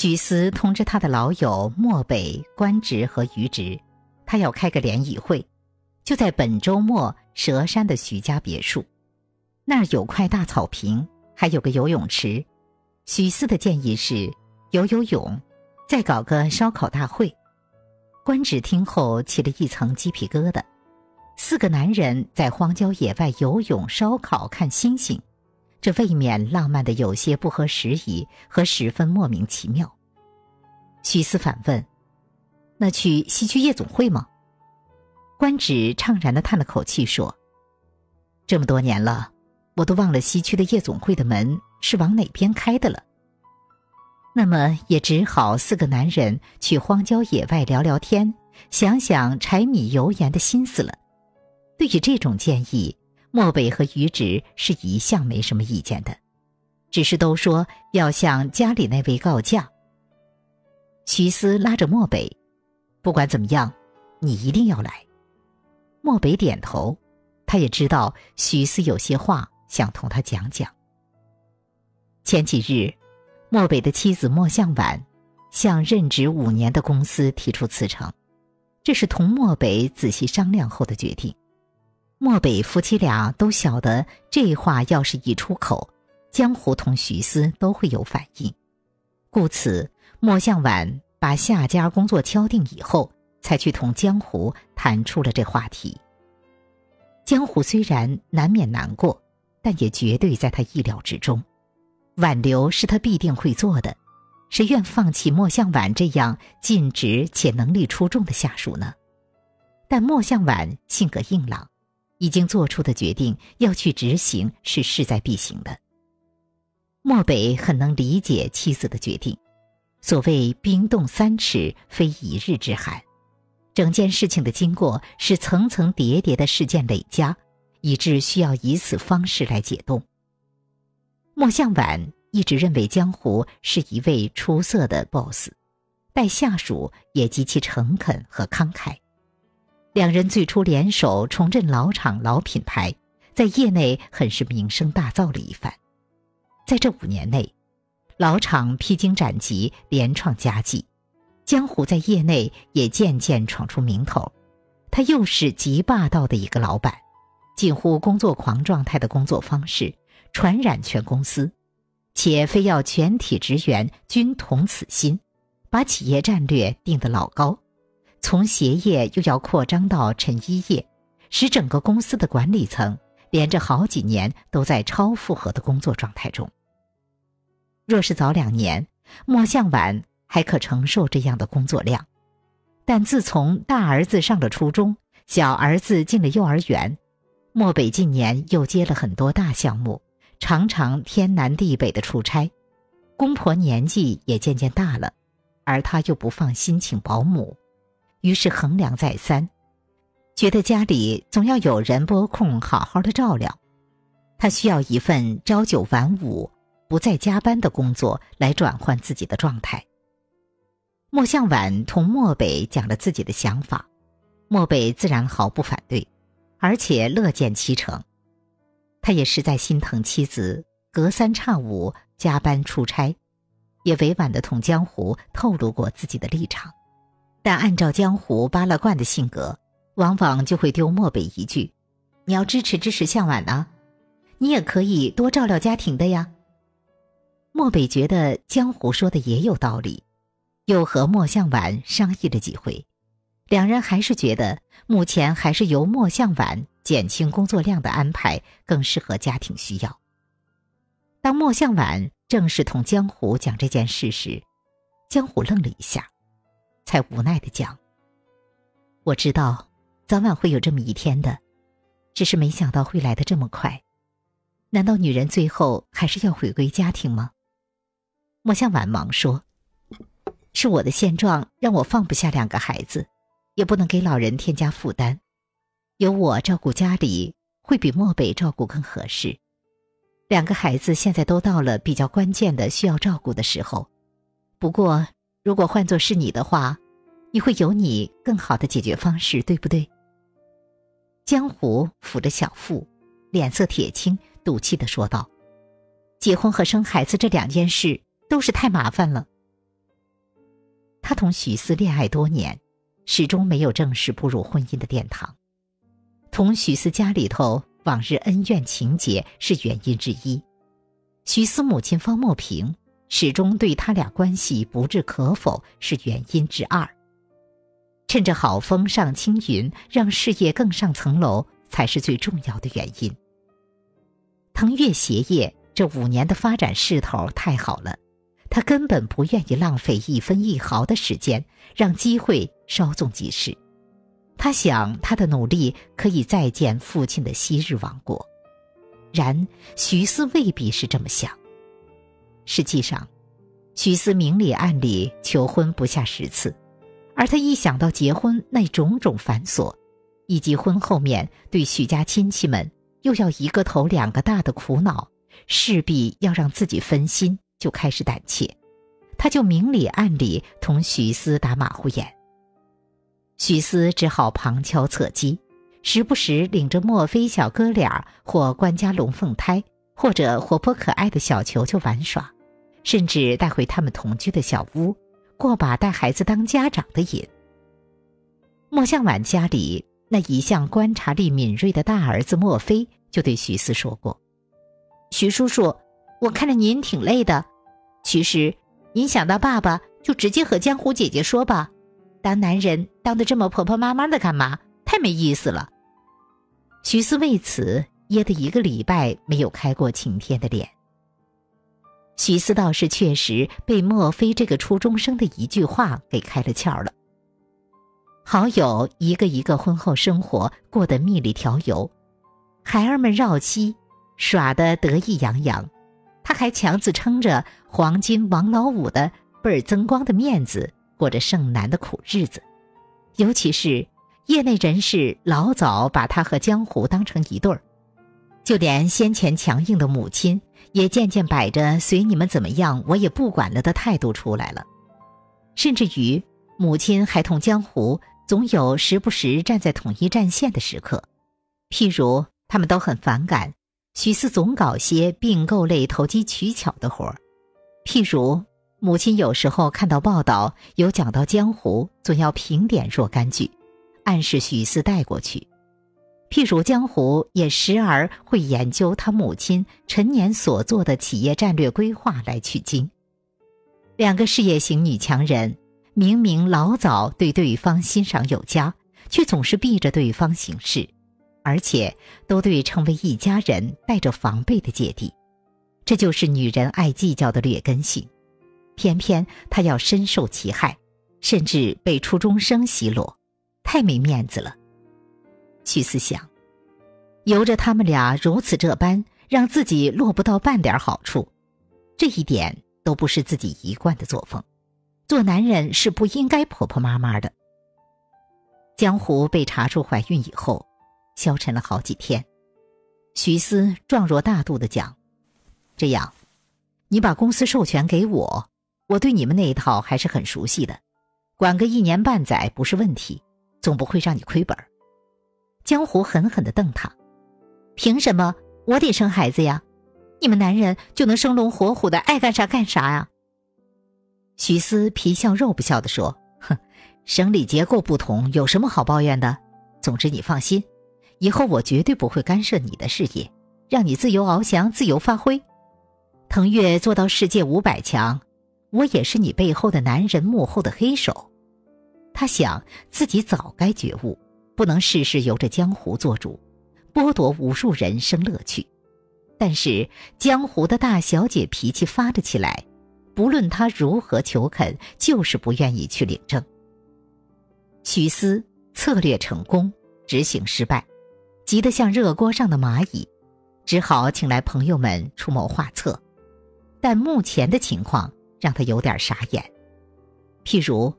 许思通知他的老友漠北、官职和余直，他要开个联谊会，就在本周末佘山的徐家别墅。那儿有块大草坪，还有个游泳池。许思的建议是游游泳，再搞个烧烤大会。官职听后起了一层鸡皮疙瘩。四个男人在荒郊野外游泳、烧烤、看星星，这未免浪漫的有些不合时宜和十分莫名其妙。许思反问：“那去西区夜总会吗？”官职怅然的叹了口气说：“这么多年了，我都忘了西区的夜总会的门是往哪边开的了。”那么也只好四个男人去荒郊野外聊聊天，想想柴米油盐的心思了。对于这种建议，漠北和于直是一向没什么意见的，只是都说要向家里那位告假。徐思拉着漠北，不管怎么样，你一定要来。漠北点头，他也知道徐思有些话想同他讲讲。前几日，漠北的妻子莫向晚向任职五年的公司提出辞呈，这是同漠北仔细商量后的决定。漠北夫妻俩都晓得，这话要是一出口，江湖同徐思都会有反应，故此莫向晚把下家工作敲定以后，才去同江湖谈出了这话题。江湖虽然难免难过，但也绝对在他意料之中，挽留是他必定会做的，谁愿放弃莫向晚这样尽职且能力出众的下属呢？但莫向晚性格硬朗。已经做出的决定要去执行是势在必行的。漠北很能理解妻子的决定，所谓冰冻三尺非一日之寒，整件事情的经过是层层叠叠的事件累加，以致需要以此方式来解冻。莫向晚一直认为江湖是一位出色的 boss，待下属也极其诚恳和慷慨。两人最初联手重振老厂老品牌，在业内很是名声大噪了一番。在这五年内，老厂披荆斩棘，连创佳绩，江湖在业内也渐渐闯出名头。他又是极霸道的一个老板，近乎工作狂状态的工作方式传染全公司，且非要全体职员均同此心，把企业战略定得老高。从鞋业又要扩张到成衣业，使整个公司的管理层连着好几年都在超负荷的工作状态中。若是早两年，莫向晚还可承受这样的工作量，但自从大儿子上了初中，小儿子进了幼儿园，漠北近年又接了很多大项目，常常天南地北的出差，公婆年纪也渐渐大了，而他又不放心请保姆。于是衡量再三，觉得家里总要有人拨空好好的照料，他需要一份朝九晚五、不再加班的工作来转换自己的状态。莫向晚同漠北讲了自己的想法，漠北自然毫不反对，而且乐见其成。他也实在心疼妻子隔三差五加班出差，也委婉的同江湖透露过自己的立场。但按照江湖扒拉惯的性格，往往就会丢漠北一句：“你要支持支持向晚呢，你也可以多照料家庭的呀。”漠北觉得江湖说的也有道理，又和莫向晚商议了几回，两人还是觉得目前还是由莫向晚减轻工作量的安排更适合家庭需要。当莫向晚正式同江湖讲这件事时，江湖愣了一下。才无奈的讲：“我知道，早晚会有这么一天的，只是没想到会来的这么快。难道女人最后还是要回归家庭吗？”莫向晚忙说：“是我的现状让我放不下两个孩子，也不能给老人添加负担。由我照顾家里，会比漠北照顾更合适。两个孩子现在都到了比较关键的需要照顾的时候，不过……”如果换作是你的话，你会有你更好的解决方式，对不对？江湖抚着小腹，脸色铁青，赌气的说道：“结婚和生孩子这两件事都是太麻烦了。他同许思恋爱多年，始终没有正式步入婚姻的殿堂。同许思家里头往日恩怨情结是原因之一，许思母亲方墨平始终对他俩关系不置可否是原因之二。趁着好风上青云，让事业更上层楼，才是最重要的原因。腾越鞋业这五年的发展势头太好了，他根本不愿意浪费一分一毫的时间，让机会稍纵即逝。他想，他的努力可以再见父亲的昔日王国。然徐思未必是这么想。实际上，徐思明里暗里求婚不下十次。而他一想到结婚那种种繁琐，以及婚后面对许家亲戚们又要一个头两个大的苦恼，势必要让自己分心，就开始胆怯。他就明里暗里同许思打马虎眼。许思只好旁敲侧击，时不时领着墨菲小哥俩或官家龙凤胎，或者活泼可爱的小球球玩耍，甚至带回他们同居的小屋。过把带孩子当家长的瘾。莫向晚家里那一向观察力敏锐的大儿子莫非就对徐思说过：“徐叔叔，我看着您挺累的，其实您想到爸爸就直接和江湖姐姐说吧，当男人当的这么婆婆妈妈的干嘛？太没意思了。”徐思为此噎得一个礼拜没有开过晴天的脸。许思倒是确实被莫非这个初中生的一句话给开了窍了。好友一个一个婚后生活过得蜜里调油，孩儿们绕膝，耍得得意洋洋，他还强自撑着黄金王老五的倍儿增光的面子，过着剩男的苦日子。尤其是业内人士老早把他和江湖当成一对儿，就连先前强硬的母亲。也渐渐摆着随你们怎么样，我也不管了的态度出来了，甚至于母亲还同江湖总有时不时站在统一战线的时刻，譬如他们都很反感许四总搞些并购类投机取巧的活儿，譬如母亲有时候看到报道有讲到江湖，总要评点若干句，暗示许四带过去。譬如江湖也时而会研究他母亲陈年所做的企业战略规划来取经。两个事业型女强人明明老早对对方欣赏有加，却总是避着对方行事，而且都对成为一家人带着防备的芥蒂。这就是女人爱计较的劣根性。偏偏她要深受其害，甚至被初中生奚落，太没面子了。许思想，由着他们俩如此这般，让自己落不到半点好处，这一点都不是自己一贯的作风。做男人是不应该婆婆妈妈的。江湖被查出怀孕以后，消沉了好几天。徐思壮若大度的讲：“这样，你把公司授权给我，我对你们那一套还是很熟悉的，管个一年半载不是问题，总不会让你亏本。”江湖狠狠的瞪他：“凭什么我得生孩子呀？你们男人就能生龙活虎的，爱干啥干啥呀？”许思皮笑肉不笑的说：“哼，生理结构不同，有什么好抱怨的？总之你放心，以后我绝对不会干涉你的事业，让你自由翱翔、自由发挥。腾越做到世界五百强，我也是你背后的男人幕后的黑手。”他想自己早该觉悟。不能事事由着江湖做主，剥夺无数人生乐趣。但是江湖的大小姐脾气发了起来，不论他如何求肯，就是不愿意去领证。许思策略成功，执行失败，急得像热锅上的蚂蚁，只好请来朋友们出谋划策。但目前的情况让他有点傻眼。譬如，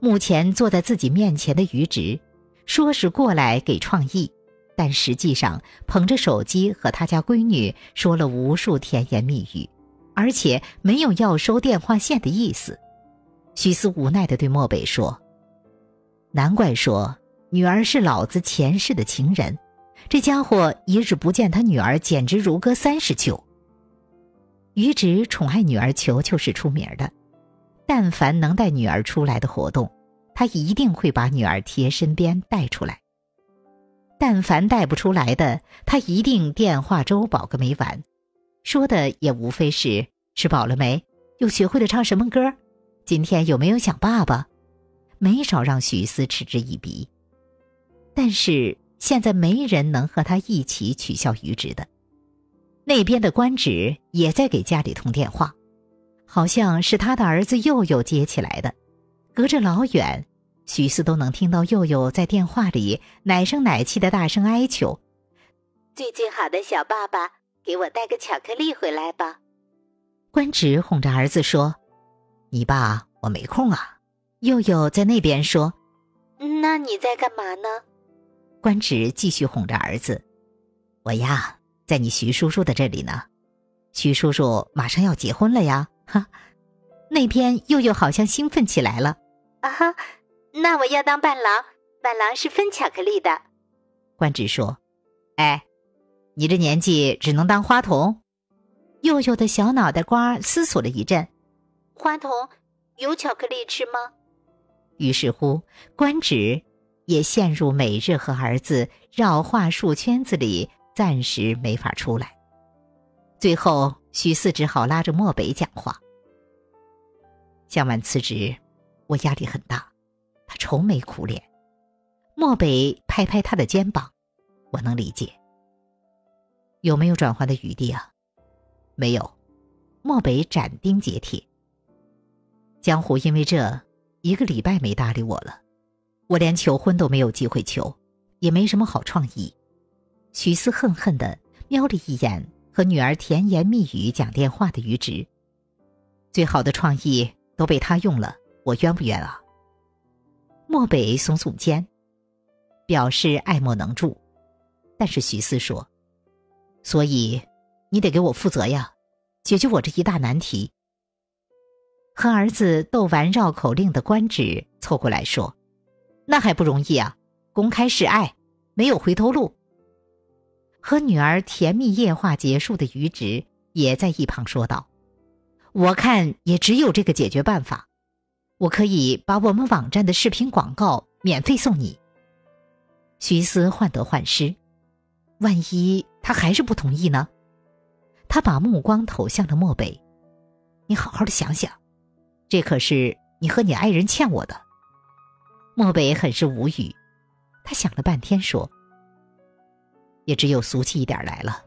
目前坐在自己面前的于直。说是过来给创意，但实际上捧着手机和他家闺女说了无数甜言蜜语，而且没有要收电话线的意思。许思无奈地对漠北说：“难怪说女儿是老子前世的情人，这家伙一日不见他女儿，简直如隔三十秋。”于直宠爱女儿球球是出名的，但凡能带女儿出来的活动，他一定会把女儿贴身边带出来；但凡带不出来的，他一定电话周保个没完，说的也无非是吃饱了没，又学会了唱什么歌，今天有没有想爸爸，没少让许思嗤之以鼻。但是现在没人能和他一起取笑于止的。那边的官职也在给家里通电话，好像是他的儿子佑佑接起来的，隔着老远，许四都能听到佑佑在电话里奶声奶气的大声哀求：“最最好的小爸爸，给我带个巧克力回来吧。”官职哄着儿子说：“你爸我没空啊。”佑佑在那边说：“那你在干嘛呢？”官职继续哄着儿子：“我呀。”在你徐叔叔的这里呢，徐叔叔马上要结婚了呀！哈，那边佑佑好像兴奋起来了。啊哈，那我要当伴郎，伴郎是分巧克力的。官职说：“哎，你这年纪只能当花童。”佑佑的小脑袋瓜思索了一阵，花童有巧克力吃吗？于是乎，官职也陷入每日和儿子绕话术圈子里。暂时没法出来。最后，许四只好拉着漠北讲话。向晚辞职，我压力很大。他愁眉苦脸。漠北拍拍他的肩膀，我能理解。有没有转换的余地啊？没有。漠北斩钉截铁。江湖因为这一个礼拜没搭理我了，我连求婚都没有机会求，也没什么好创意。许思恨恨的瞄了一眼和女儿甜言蜜语讲电话的于直，最好的创意都被他用了，我冤不冤啊？漠北耸耸肩，表示爱莫能助。但是徐思说：“所以你得给我负责呀，解决我这一大难题。”和儿子斗完绕口令的官职凑过来说：“那还不容易啊？公开示爱，没有回头路。”和女儿甜蜜夜话结束的余直也在一旁说道：“我看也只有这个解决办法，我可以把我们网站的视频广告免费送你。”徐思患得患失，万一他还是不同意呢？他把目光投向了漠北：“你好好的想想，这可是你和你爱人欠我的。”漠北很是无语，他想了半天说。也只有俗气一点来了。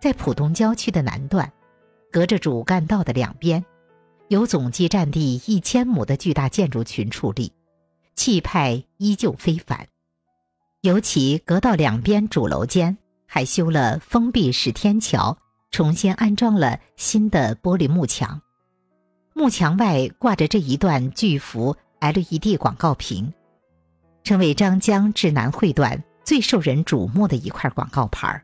在浦东郊区的南段，隔着主干道的两边，由总计占地一千亩的巨大建筑群矗立，气派依旧非凡。尤其隔道两边主楼间还修了封闭式天桥，重新安装了新的玻璃幕墙，幕墙外挂着这一段巨幅 LED 广告屏，成为张江至南汇段。最受人瞩目的一块广告牌儿。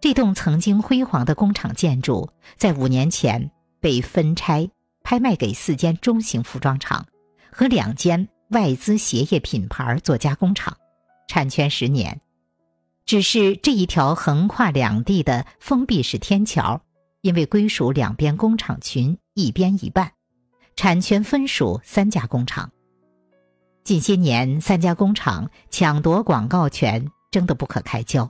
这栋曾经辉煌的工厂建筑，在五年前被分拆拍卖给四间中型服装厂和两间外资鞋业品牌做加工厂，产权十年。只是这一条横跨两地的封闭式天桥，因为归属两边工厂群一边一半，产权分属三家工厂。近些年，三家工厂抢夺广告权，争得不可开交。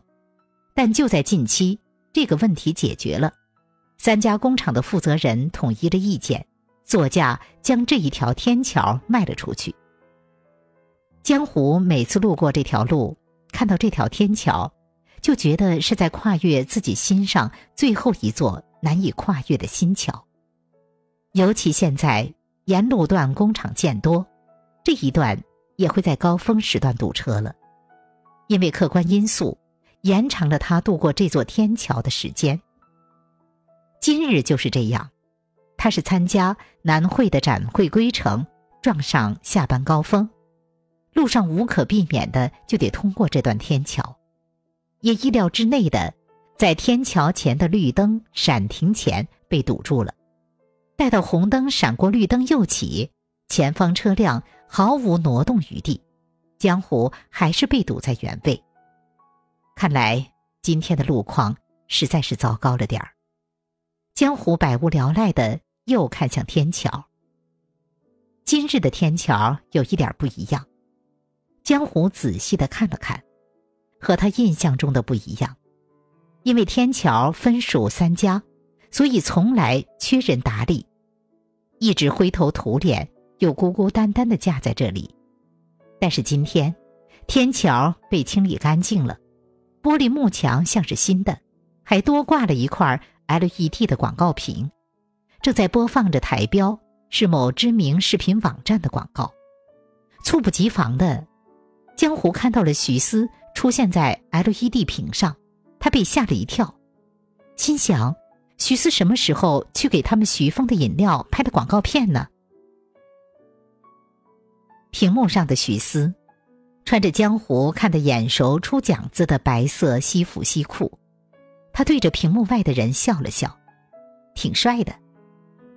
但就在近期，这个问题解决了。三家工厂的负责人统一了意见，作价将这一条天桥卖了出去。江湖每次路过这条路，看到这条天桥，就觉得是在跨越自己心上最后一座难以跨越的新桥。尤其现在沿路段工厂渐多。这一段也会在高峰时段堵车了，因为客观因素延长了他渡过这座天桥的时间。今日就是这样，他是参加南汇的展会归程，撞上下班高峰，路上无可避免的就得通过这段天桥，也意料之内的，在天桥前的绿灯闪停前被堵住了，待到红灯闪过，绿灯又起，前方车辆。毫无挪动余地，江湖还是被堵在原位。看来今天的路况实在是糟糕了点儿。江湖百无聊赖的又看向天桥。今日的天桥有一点不一样。江湖仔细的看了看，和他印象中的不一样。因为天桥分属三家，所以从来缺人打理，一直灰头土脸又孤孤单单的架在这里。但是今天，天桥被清理干净了，玻璃幕墙像是新的，还多挂了一块 LED 的广告屏，正在播放着台标，是某知名视频网站的广告。猝不及防的，江湖看到了徐思出现在 LED 屏上。他被吓了一跳，心想：徐思什么时候去给他们徐峰的饮料拍的广告片呢？屏幕上的徐思，穿着江湖看得眼熟出讲子的白色西服西裤，他对着屏幕外的人笑了笑，挺帅的。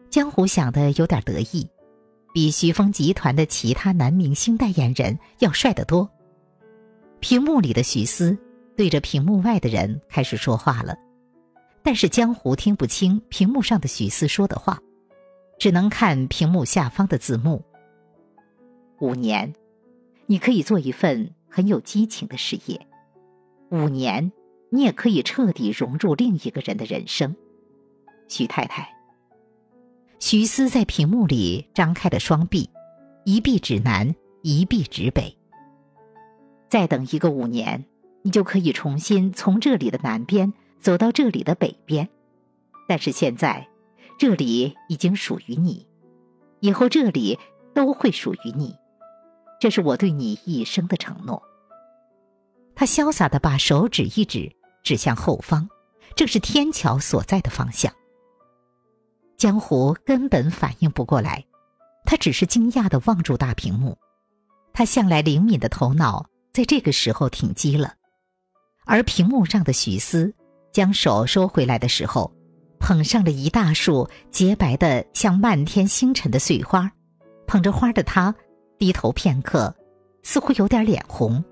江湖想的有点得意，比徐峰集团的其他男明星代言人要帅得多。屏幕里的许思。对着屏幕外的人开始说话了，但是江湖听不清屏幕上的许思说的话，只能看屏幕下方的字幕。五年，你可以做一份很有激情的事业；五年，你也可以彻底融入另一个人的人生。徐太太，徐思在屏幕里张开了双臂，一臂指南，一臂指北。再等一个五年。你就可以重新从这里的南边走到这里的北边，但是现在，这里已经属于你，以后这里都会属于你，这是我对你一生的承诺。他潇洒的把手指一指，指向后方，正是天桥所在的方向。江湖根本反应不过来，他只是惊讶的望住大屏幕，他向来灵敏的头脑在这个时候停机了。而屏幕上的许思，将手收回来的时候，捧上了一大束洁白的像漫天星辰的碎花。捧着花的他，低头片刻，似乎有点脸红，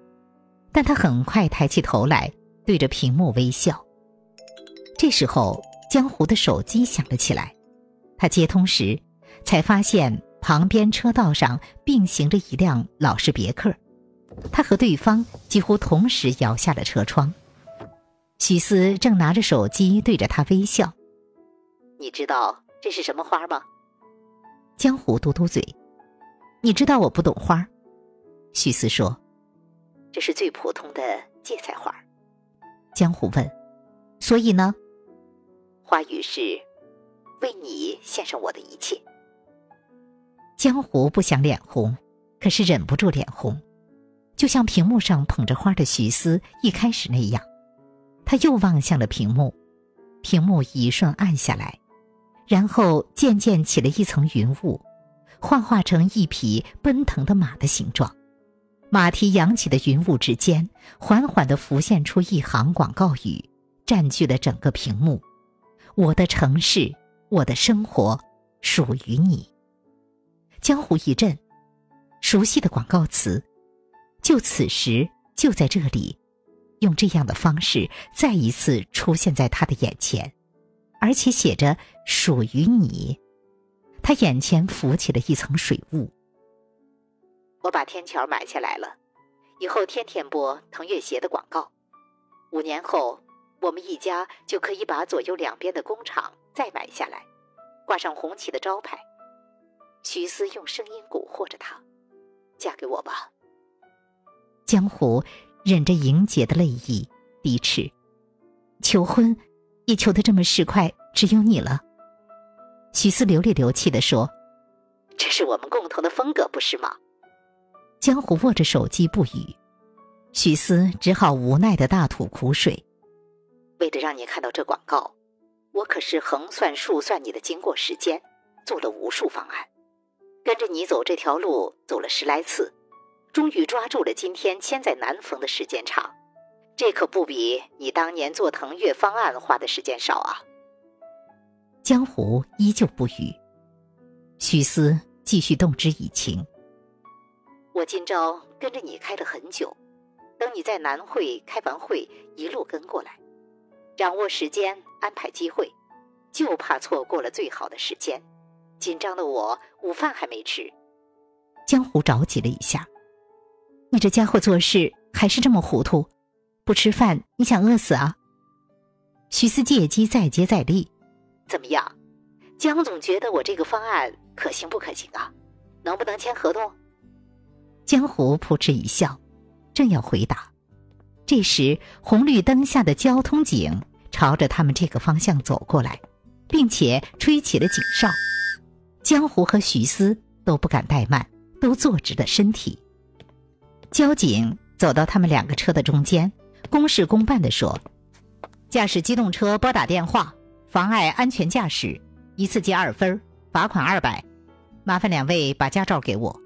但他很快抬起头来，对着屏幕微笑。这时候，江湖的手机响了起来，他接通时，才发现旁边车道上并行着一辆老式别克。他和对方几乎同时摇下了车窗，许思正拿着手机对着他微笑。你知道这是什么花吗？江湖嘟嘟嘴。你知道我不懂花。许思说：“这是最普通的芥菜花。”江湖问：“所以呢？”花语是为你献上我的一切。江湖不想脸红，可是忍不住脸红。就像屏幕上捧着花的徐思一开始那样，他又望向了屏幕，屏幕一瞬暗下来，然后渐渐起了一层云雾，幻化成一匹奔腾的马的形状。马蹄扬起的云雾之间，缓缓的浮现出一行广告语，占据了整个屏幕：“我的城市，我的生活，属于你。”江湖一震，熟悉的广告词。就此时，就在这里，用这样的方式再一次出现在他的眼前，而且写着“属于你”。他眼前浮起了一层水雾。我把天桥买下来了，以后天天播腾越鞋的广告。五年后，我们一家就可以把左右两边的工厂再买下来，挂上红旗的招牌。徐思用声音蛊惑着他：“嫁给我吧。”江湖忍着莹洁的泪意，低斥：“求婚，也求得这么市侩，只有你了。”徐思流里流气的说：“这是我们共同的风格，不是吗？”江湖握着手机不语，许思只好无奈的大吐苦水。为了让你看到这广告，我可是横算竖算你的经过时间，做了无数方案，跟着你走这条路走了十来次。终于抓住了今天千载难逢的时间差，这可不比你当年做腾越方案花的时间少啊！江湖依旧不语，许思继续动之以情。我今朝跟着你开了很久，等你在南汇开完会，一路跟过来，掌握时间，安排机会，就怕错过了最好的时间，紧张的我午饭还没吃。江湖着急了一下：“你这家伙做事还是这么糊涂，不吃饭你想饿死啊？”徐思借机再接再厉：“怎么样，江总觉得我这个方案可行不可行啊？能不能签合同？”江湖扑哧一笑，正要回答，这时红绿灯下的交通警朝着他们这个方向走过来，并且吹起了警哨。江湖和徐思都不敢怠慢，都坐直了身体。交警走到他们两个车的中间，公事公办地说。驾驶机动车拨打电话，妨碍安全驾驶，一次记二分，罚款二百。麻烦两位把驾照给我。